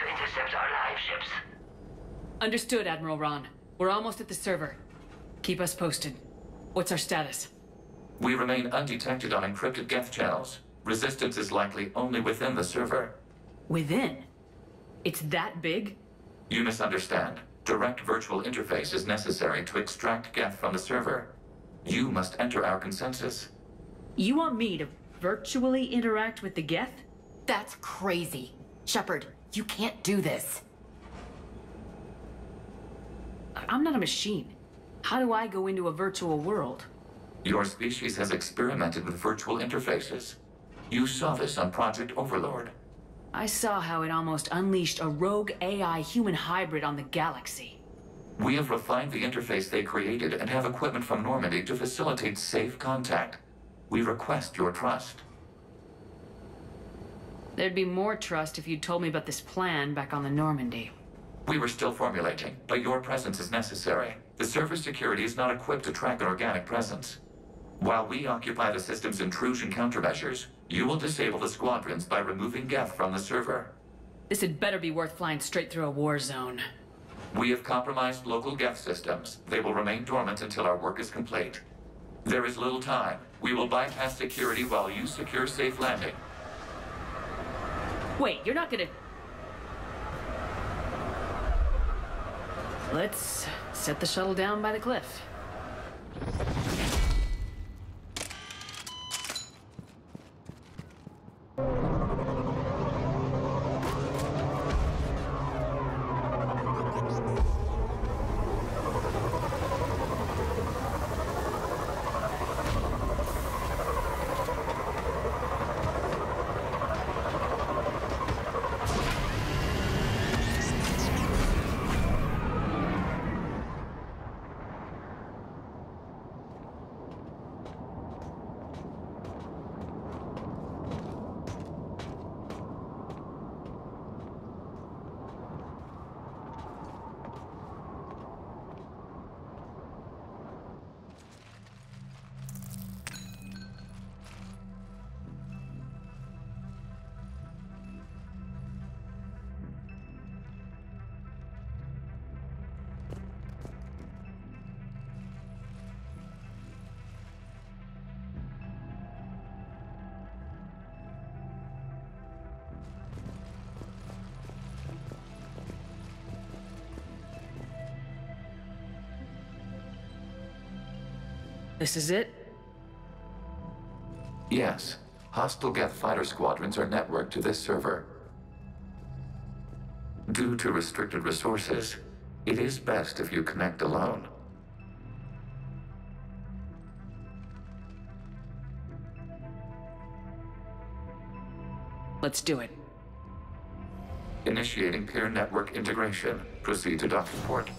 to intercept our live ships. Understood, Admiral Raan. We're almost at the server. Keep us posted. What's our status? We remain undetected on encrypted Geth channels. Resistance is likely only within the server. Within? It's that big? You misunderstand. Direct virtual interface is necessary to extract Geth from the server. You must enter our consensus. You want me to virtually interact with the Geth? That's crazy. Shepard, you can't do this. I'm not a machine. How do I go into a virtual world? Your species has experimented with virtual interfaces. You saw this on Project Overlord. I saw how it almost unleashed a rogue AI human hybrid on the galaxy. We have refined the interface they created and have equipment from Normandy to facilitate safe contact. We request your trust. There'd be more trust if you'd told me about this plan back on the Normandy. We were still formulating, but your presence is necessary. The server's security is not equipped to track an organic presence. While we occupy the system's intrusion countermeasures, you will disable the squadrons by removing Geth from the server. This had better be worth flying straight through a war zone. We have compromised local Geth systems. They will remain dormant until our work is complete. There is little time. We will bypass security while you secure safe landing. Wait, you're not gonna... Let's set the shuttle down by the cliff. This is it? Yes. Hostile Geth fighter squadrons are networked to this server. Due to restricted resources, it is best if you connect alone. Let's do it. Initiating peer network integration. Proceed to docking port.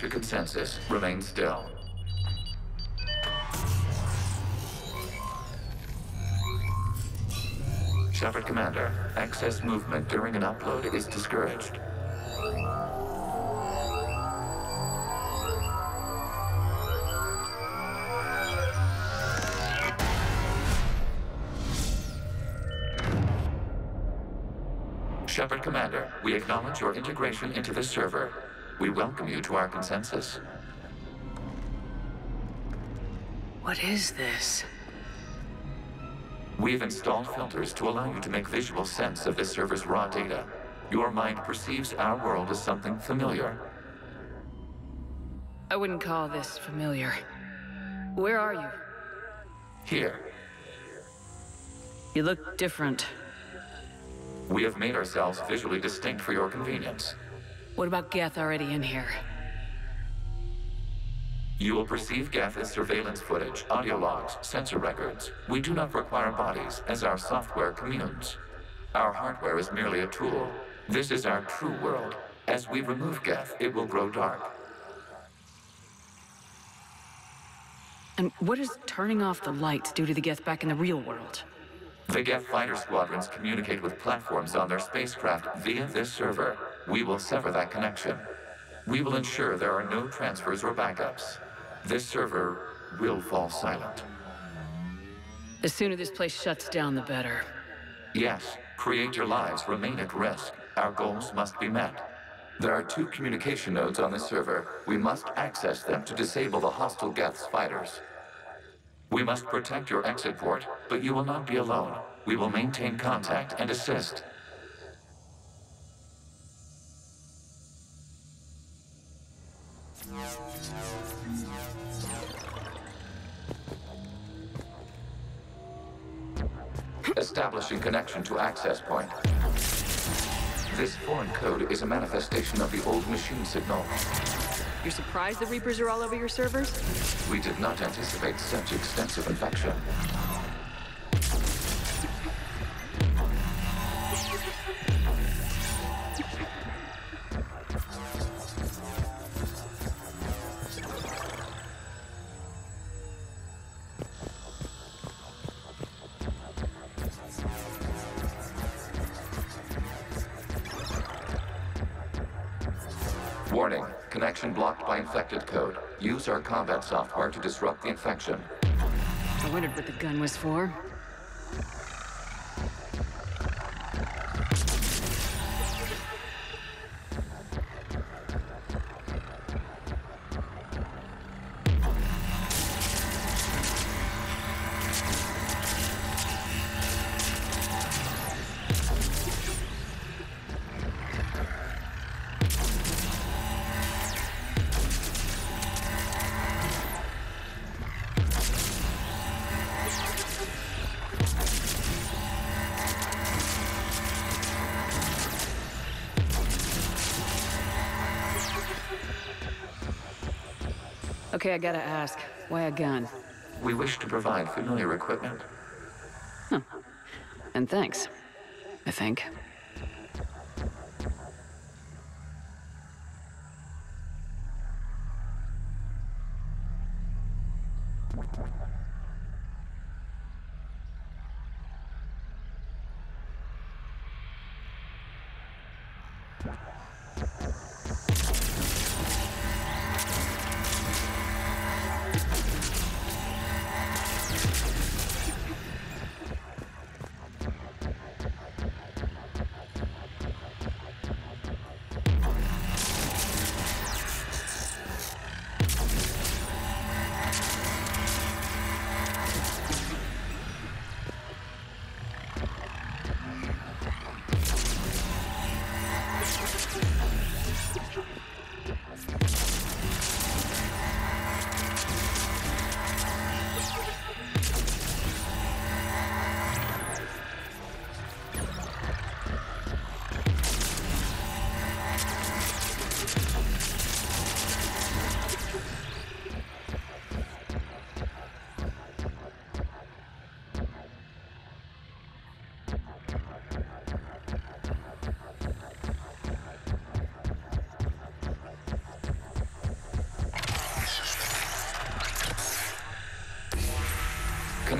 To consensus. Remain still. Shepard Commander, excess movement during an upload is discouraged. Shepard Commander, we acknowledge your integration into the server. We welcome you to our consensus. What is this? We've installed filters to allow you to make visual sense of this server's raw data. Your mind perceives our world as something familiar. I wouldn't call this familiar. Where are you? Here, You look different. we have made ourselves visually distinct for your convenience. What about Geth already in here? You will perceive Geth as surveillance footage, audio logs, sensor records. We do not require bodies, as our software communes. Our hardware is merely a tool. This is our true world. As we remove Geth, it will grow dark. And what does turning off the lights do to the Geth back in the real world? The Geth fighter squadrons communicate with platforms on their spacecraft via this server. We will sever that connection. We will ensure there are no transfers or backups. This server will fall silent. The sooner this place shuts down, the better. Yes, creator lives remain at risk. Our goals must be met. There are two communication nodes on this server. We must access them to disable the hostile Geth's fighters. We must protect your exit port, but you will not be alone. We will maintain contact and assist. Establishing connection to access point. This foreign code is a manifestation of the old machine signal. You're surprised the Reapers are all over your servers? We did not anticipate such extensive infection. Connection blocked by infected code. Use our combat software to disrupt the infection. I wondered what the gun was for. Okay, I gotta ask. Why a gun? We wish to provide familiar equipment. And thanks. I think.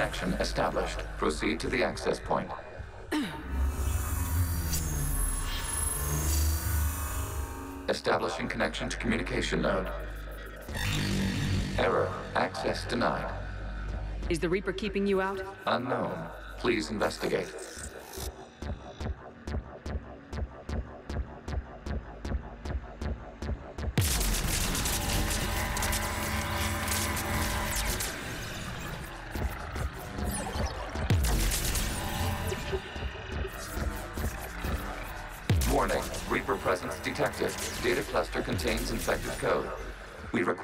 Connection established. Proceed to the access point. Establishing connection to communication node. Error. Access denied. Is the Reaper keeping you out? Unknown. Please investigate.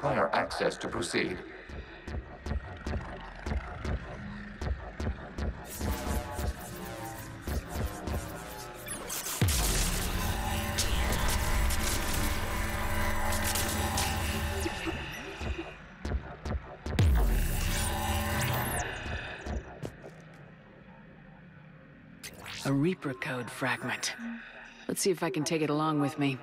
Require access to proceed. A Reaper code fragment. Let's see if I can take it along with me.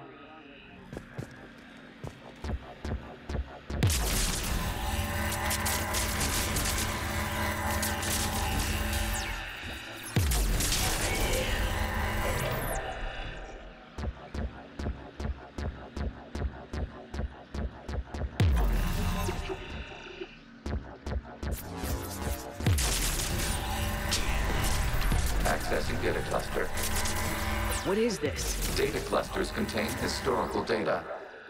Historical data.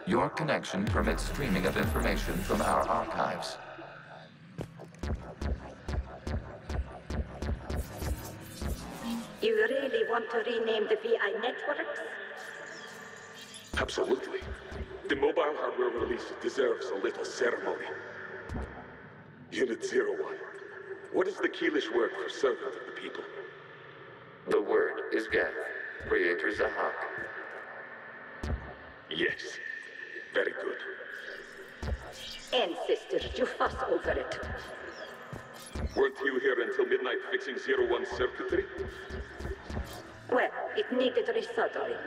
Your connection permits streaming of information from our archives. You really want to rename the VI networks? Absolutely. The mobile hardware release deserves a little ceremony. Unit Zero One. What is the Khelish word for servant of the people? The word is Geth, Creator Zahak. Yes. Very good. Ancestors, you fuss over it. Weren't you here until midnight fixing Zero One circuitry? Well, it needed resoldering.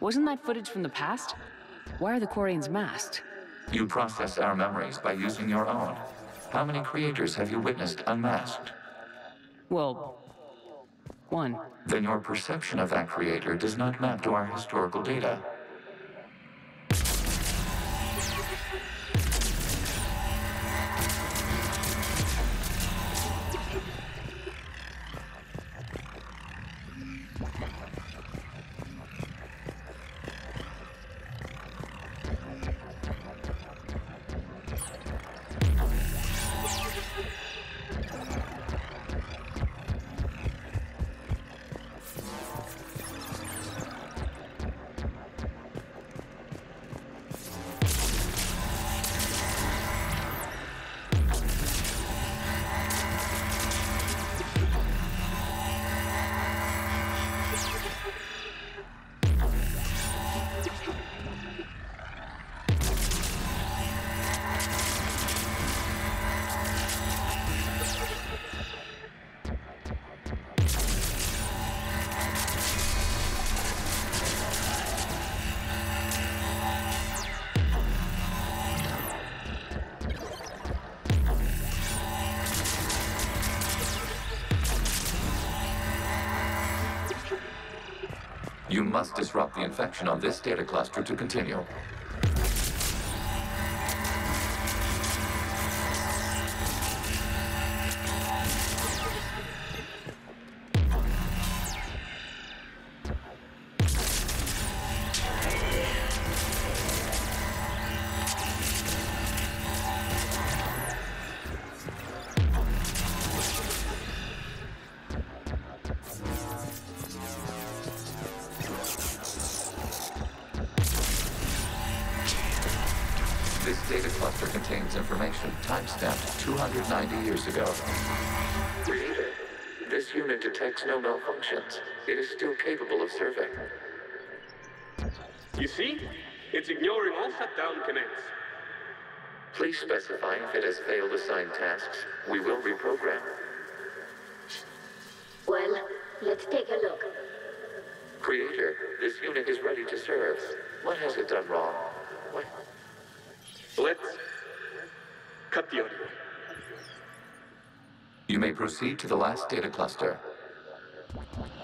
Wasn't that footage from the past? Why are the Quarians masked? You process our memories by using your own. How many creators have you witnessed unmasked? Well, one. Then your perception of that creator does not map to our historical data. Must disrupt the infection on this data cluster to continue. Detects no malfunctions. It is still capable of serving. You see? It's ignoring all shutdown commands. Please specify if it has failed assigned tasks. We will reprogram. Well, let's take a look. Creator, this unit is ready to serve. What has it done wrong? What? Let's cut the audio. You may proceed to the last data cluster. Thank you.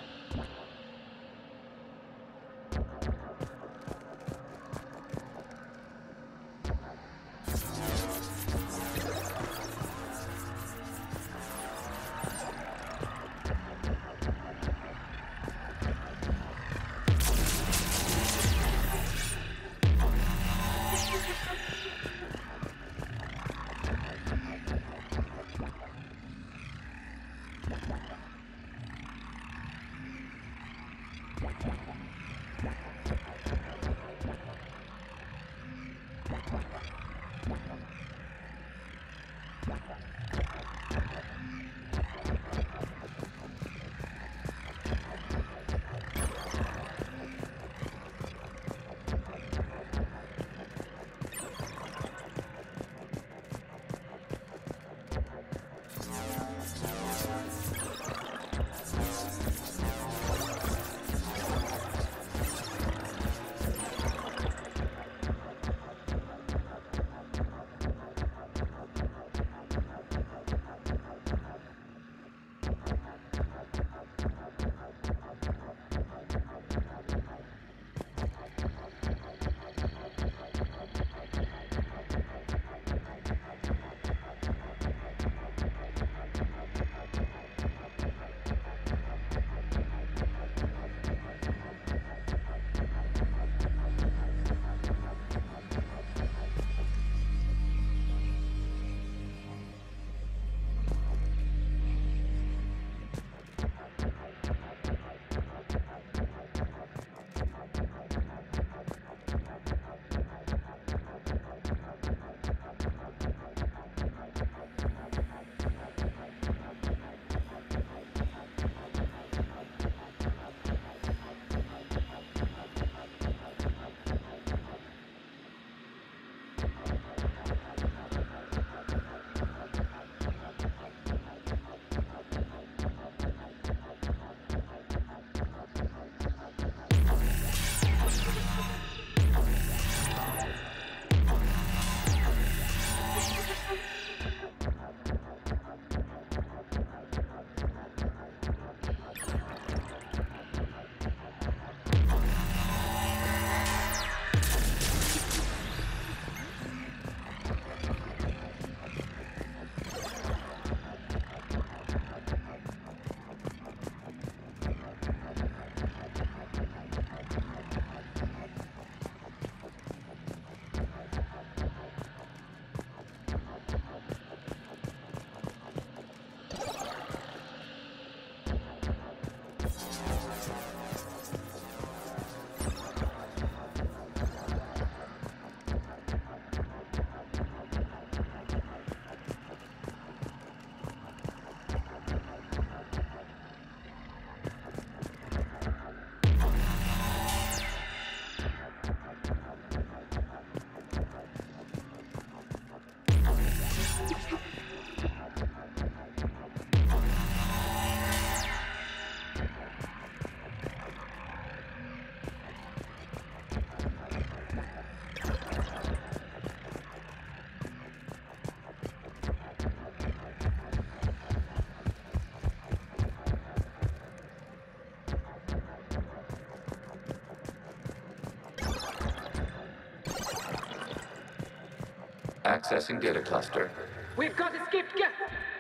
Accessing data cluster. We've got escaped Geth.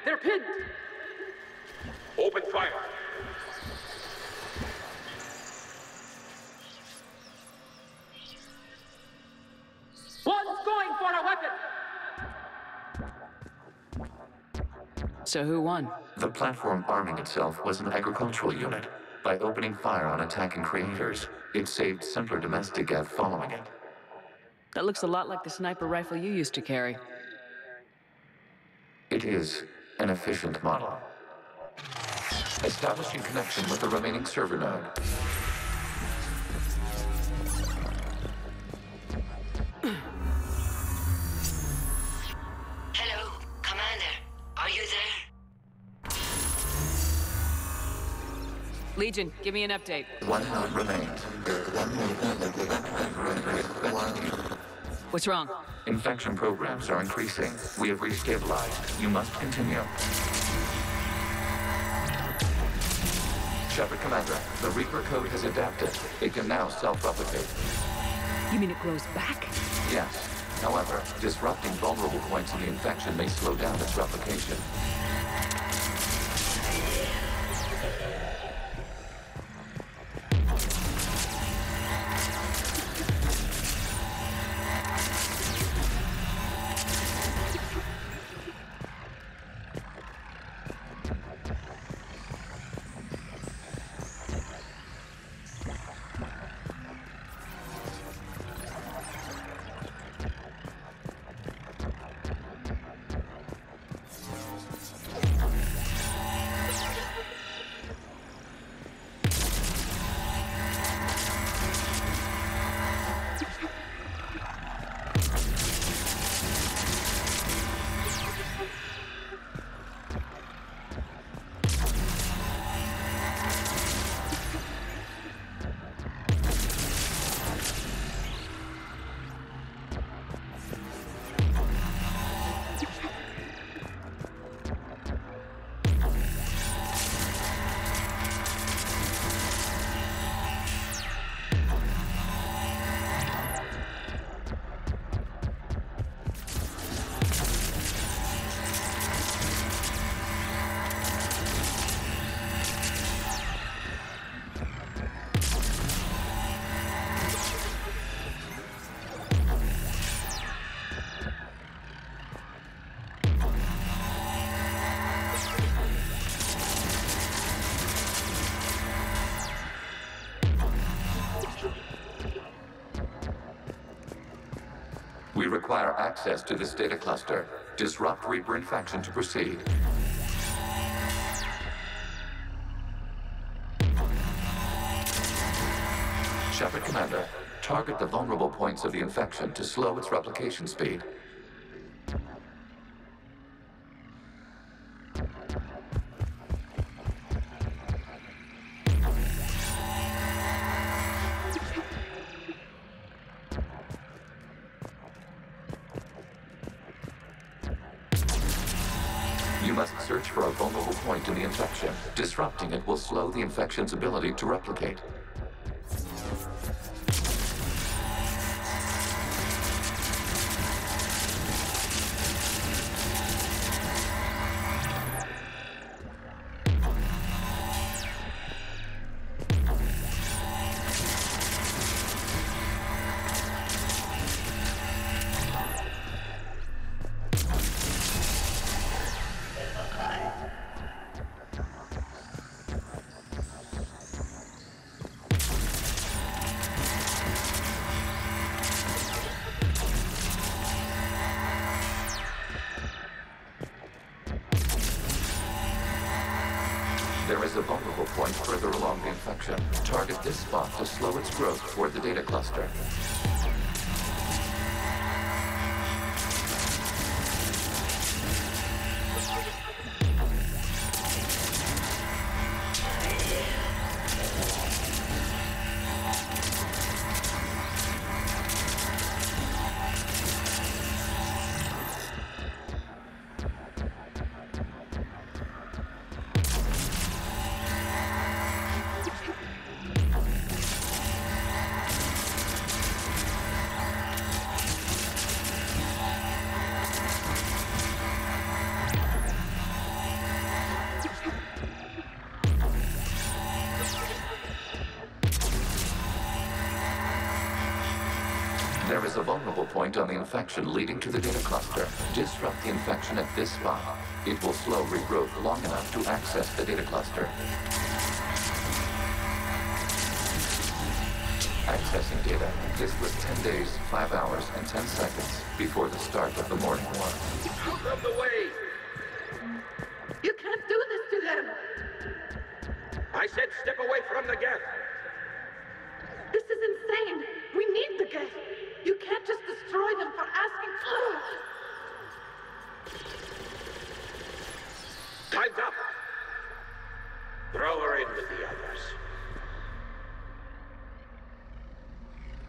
They're pinned. Open fire. One's going for a weapon. So who won? The platform arming itself was an agricultural unit. By opening fire on attacking creators, it saved simpler domestic Geth following it. That looks a lot like the sniper rifle you used to carry. It is an efficient model. Establishing connection with the remaining server node. Hello, Commander. Are you there? Legion, give me an update. One node remains. What's wrong? Infection programs are increasing. We have restabilized. You must continue. Shepard Commander, the Reaper code has adapted. It can now self-replicate. You mean it grows back? Yes. However, disrupting vulnerable points in the infection may slow down its replication. Access to this data cluster. Disrupt Reaper infection to proceed. Shepard Commander, target the vulnerable points of the infection to slow its replication speed. Slow the infection's ability to replicate. There is a vulnerable point further along the infection. Target this spot to slow its growth toward the data cluster. Infection leading to the data cluster. Disrupt the infection at this spot. It will slow regrowth long enough to access the data cluster. Accessing data. This was 10 days, 5 hours, and 10 seconds before the start of the morning war. Out of the way! You can't do this to them! I said step away from the geth! This is insane! We need the geth! You can't just destroy them for asking for Time's up! Throw her in with the others.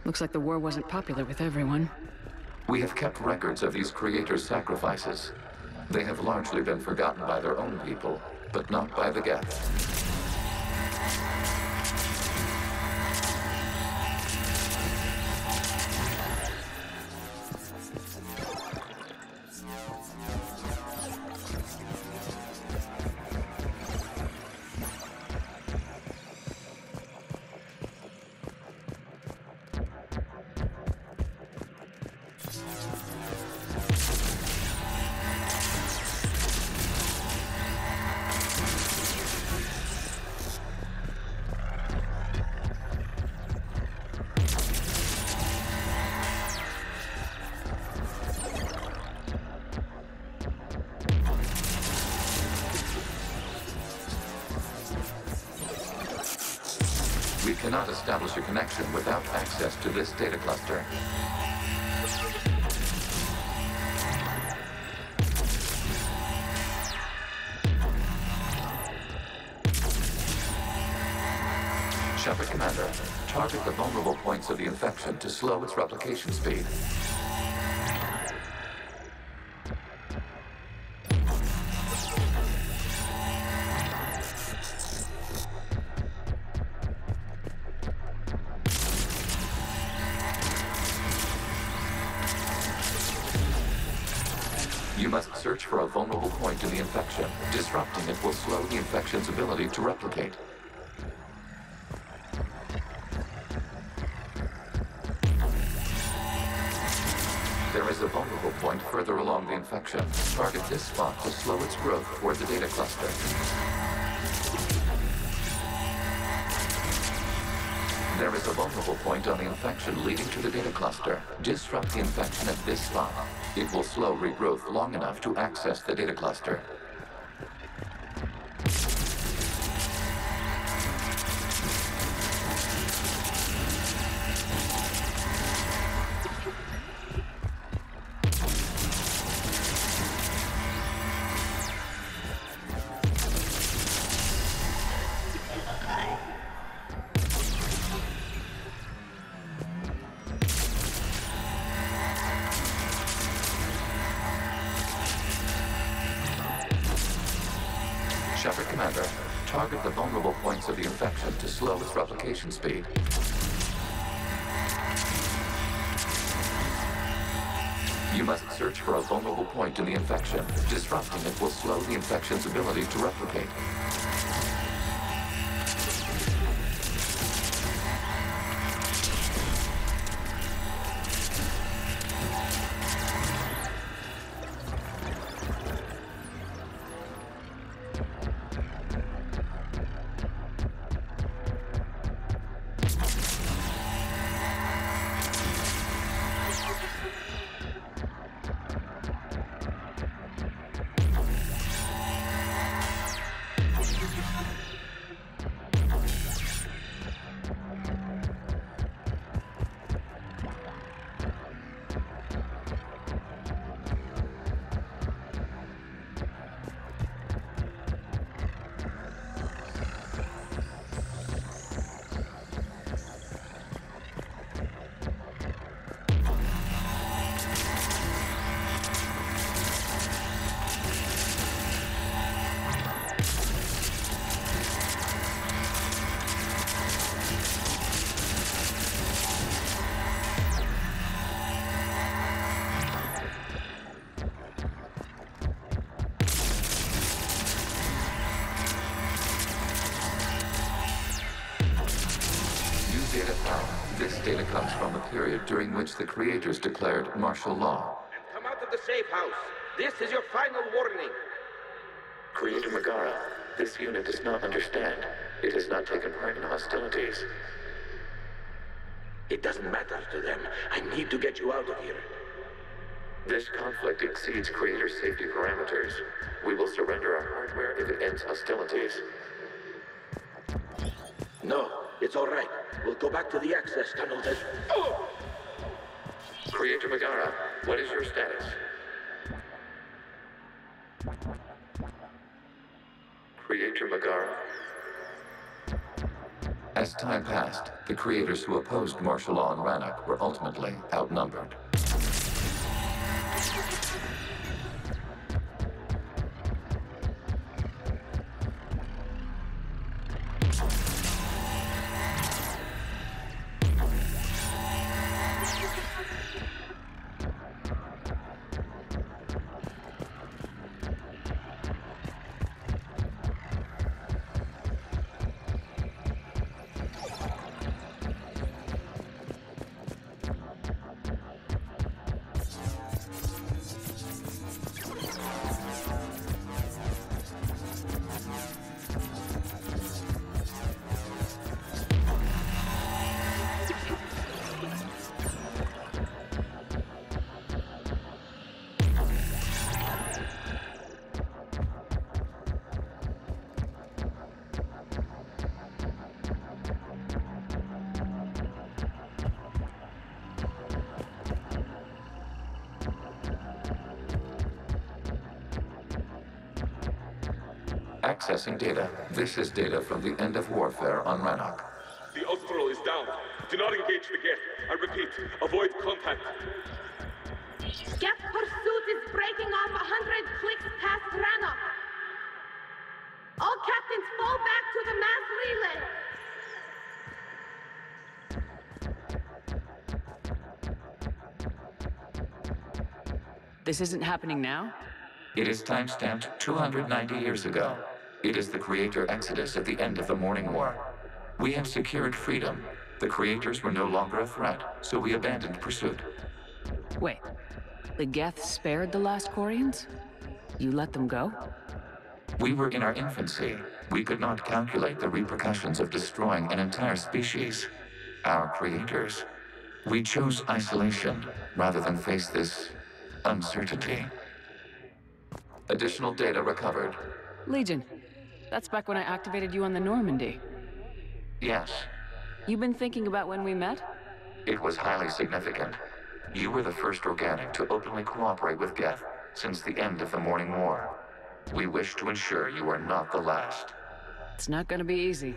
Looks like the war wasn't popular with everyone. We have kept records of these creators' sacrifices. They have largely been forgotten by their own people, but not by the Geth. Cannot establish a connection without access to this data cluster. Shepard Commander, target the vulnerable points of the infection to slow its replication speed. There is a vulnerable point on the infection leading to the data cluster. Disrupt the infection at this spot. It will slow regrowth long enough to access the data cluster. Which the creators declared martial law. And come out of the safe house. This is your final warning. Creator Megara, this unit does not understand. It has not taken part in hostilities. It doesn't matter to them. I need to get you out of here. This conflict exceeds Creator safety parameters. We will surrender our hardware if it ends hostilities. No, it's all right. We'll go back to the access tunnel then. Oh! Creator Megara, what is your status? Creator Megara. As time passed, the creators who opposed martial law in Rannoch were ultimately outnumbered. Accessing data. This is data from the end of warfare on Rannoch. The Austral is down. Do not engage the Geth. I repeat, avoid contact. Geth pursuit is breaking off a hundred clicks past Rannoch. All captains fall back to the mass relay. This isn't happening now? It is timestamped 290 years ago. It is the creator exodus at the end of the Morning War. We have secured freedom. The creators were no longer a threat, so we abandoned pursuit. Wait. The Geth spared the last Quarians? You let them go? We were in our infancy. We could not calculate the repercussions of destroying an entire species. Our creators. We chose isolation rather than face this uncertainty. Additional data recovered. Legion. That's back when I activated you on the Normandy. Yes, You've been thinking about when we met? it was highly significant. You were the first organic to openly cooperate with Geth since the end of the Morning War. We wish to ensure you are not the last. It's not gonna be easy.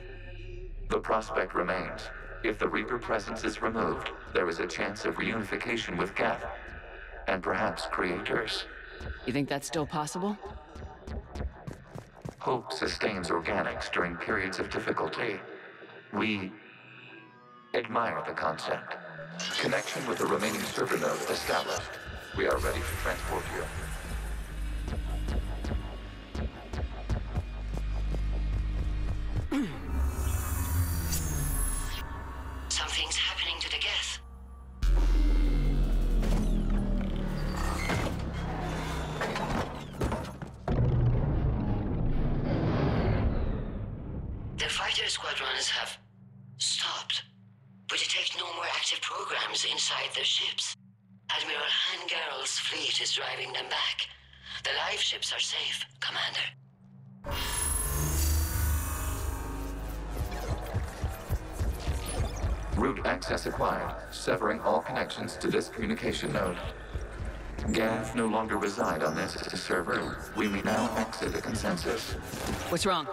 The prospect remains. If the Reaper presence is removed, there is a chance of reunification with Geth. And perhaps creators. You think that's still possible? Hope sustains organics during periods of difficulty. We admire the concept. Connection with the remaining server node established. We are ready to transport you. Squadrons have stopped. We detect no more active programs inside their ships. Admiral Han Gerrel's fleet is driving them back. The live ships are safe, Commander. Root access acquired, severing all connections to this communication node. Gav no longer reside on this server. We may now exit the consensus. What's wrong?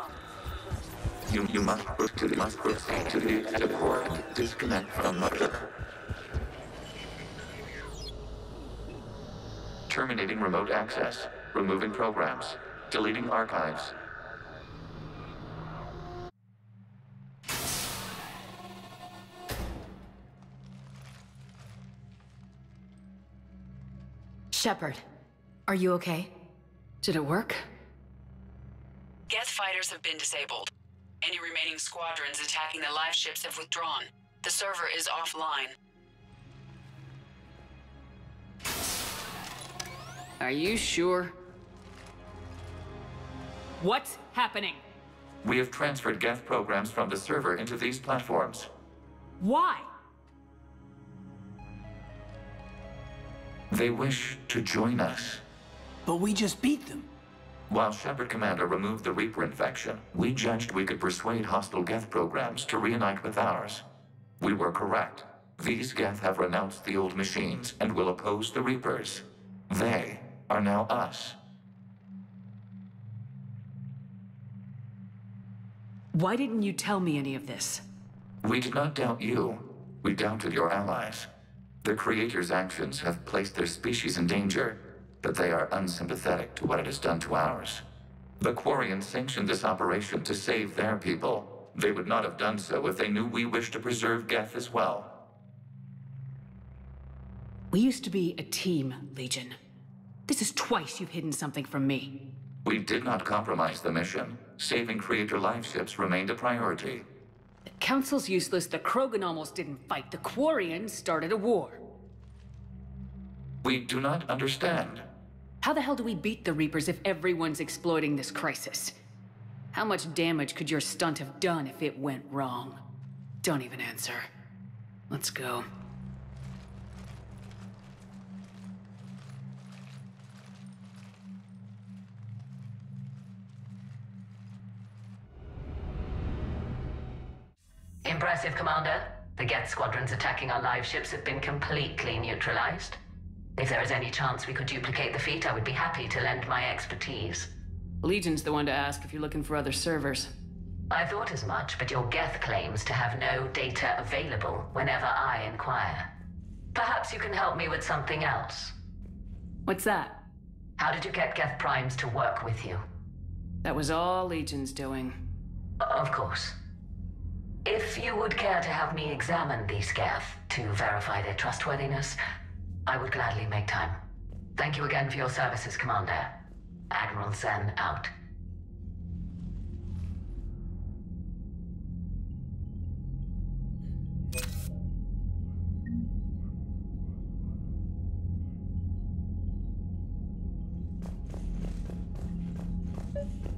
You, you must proceed, must proceed to the exit port and disconnect from mother. Terminating remote access. Removing programs. Deleting archives. Shepard, are you okay? Did it work? Geth fighters have been disabled. Any remaining squadrons attacking the live ships have withdrawn. The server is offline. Are you sure? What's happening? We have transferred Geth programs from the server into these platforms. Why? They wish to join us. But we just beat them. While Shepard Commander removed the Reaper infection, we judged we could persuade hostile Geth programs to reunite with ours. We were correct. These Geth have renounced the old machines and will oppose the Reapers. They are now us. Why didn't you tell me any of this? We did not doubt you. We doubted your allies. The Creator's actions have placed their species in danger, but they are unsympathetic to what it has done to ours. The Quarians sanctioned this operation to save their people. They would not have done so if they knew we wished to preserve Geth as well. We used to be a team, Legion. This is twice you've hidden something from me. We did not compromise the mission. Saving Creator life ships remained a priority. The Council's useless, the Krogan almost didn't fight, the Quarians started a war. We do not understand. How the hell do we beat the Reapers if everyone's exploiting this crisis? How much damage could your stunt have done if it went wrong? Don't even answer. Let's go. Impressive, Commander. The Geth squadrons attacking our live ships have been completely neutralized. If there is any chance we could duplicate the feat, I would be happy to lend my expertise. Legion's the one to ask if you're looking for other servers. I thought as much, but your Geth claims to have no data available whenever I inquire. Perhaps you can help me with something else. What's that? How did you get Geth Primes to work with you? That was all Legion's doing. Of course. If you would care to have me examine these Geth to verify their trustworthiness, I would gladly make time. Thank you again for your services, Commander. Admiral Xen out.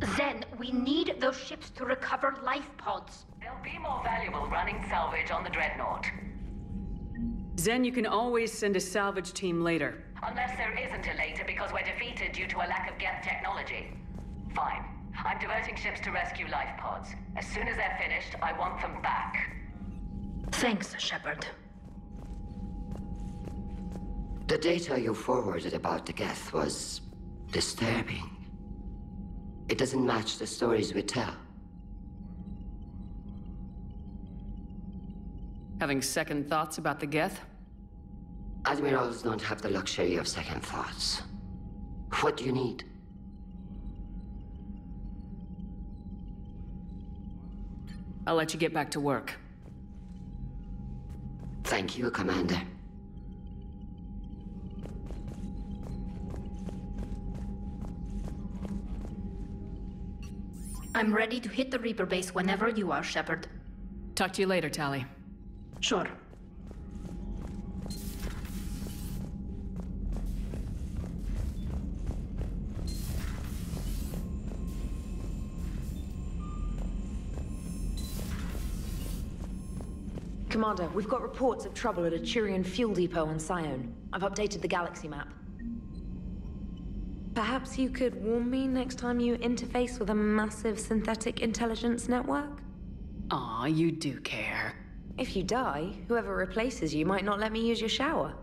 Xen, we need those ships to recover life pods. They'll be more valuable running salvage on the Dreadnought. Xen, you can always send a salvage team later. Unless there isn't a later because we're defeated due to a lack of Geth technology. Fine. I'm diverting ships to rescue life pods. As soon as they're finished, I want them back. Thanks, Shepard. The data you forwarded about the Geth was disturbing. It doesn't match the stories we tell. Having second thoughts about the Geth? Admirals don't have the luxury of second thoughts. What do you need? I'll let you get back to work. Thank you, Commander. I'm ready to hit the Reaper base whenever you are, Shepard. Talk to you later, Tali. Sure. Commander, we've got reports of trouble at a Turian fuel depot on Sion. I've updated the galaxy map. Perhaps you could warn me next time you interface with a massive synthetic intelligence network? Aw, you do care. If you die, whoever replaces you might not let me use your shower.